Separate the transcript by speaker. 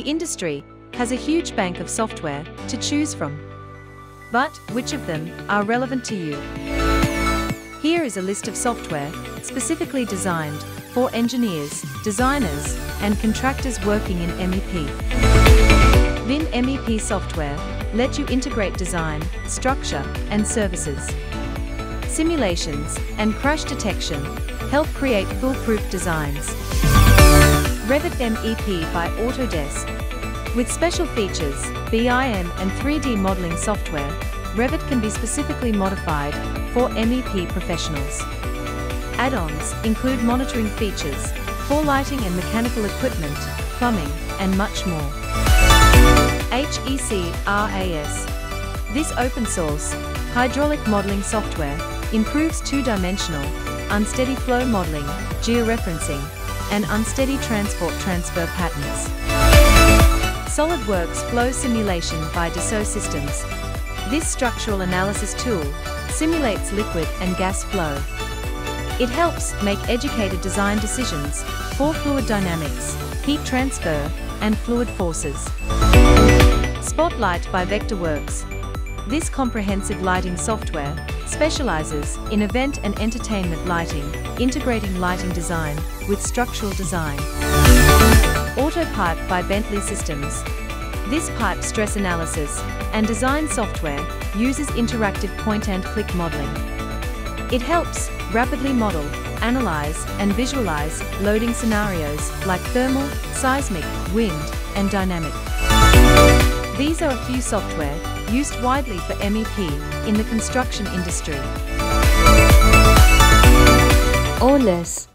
Speaker 1: industry has a huge bank of software to choose from. But which of them are relevant to you? Here is a list of software specifically designed for engineers, designers, and contractors working in MEP. BIM MEP software let you integrate design, structure, and services. Simulations and crash detection help create foolproof designs. Revit MEP by Autodesk. With special features, BIM and 3D modeling software, Revit can be specifically modified for MEP professionals. Add-ons include monitoring features for lighting and mechanical equipment, plumbing, and much more. HEC RAS. This open source, hydraulic modeling software improves two-dimensional, unsteady flow modeling, georeferencing, and unsteady transport transfer patterns. SolidWorks Flow Simulation by Dassault Systems. This structural analysis tool simulates liquid and gas flow. It helps make educated design decisions for fluid dynamics, heat transfer, and fluid forces. Spotlight by Vectorworks. This comprehensive lighting software specializes in event and entertainment lighting, integrating lighting design with structural design. AutoPipe by Bentley Systems. This pipe stress analysis and design software uses interactive point and click modeling. It helps rapidly model, analyze, and visualize loading scenarios like thermal, seismic, wind, and dynamic. These are a few software used widely for MEP in the construction industry.
Speaker 2: Olous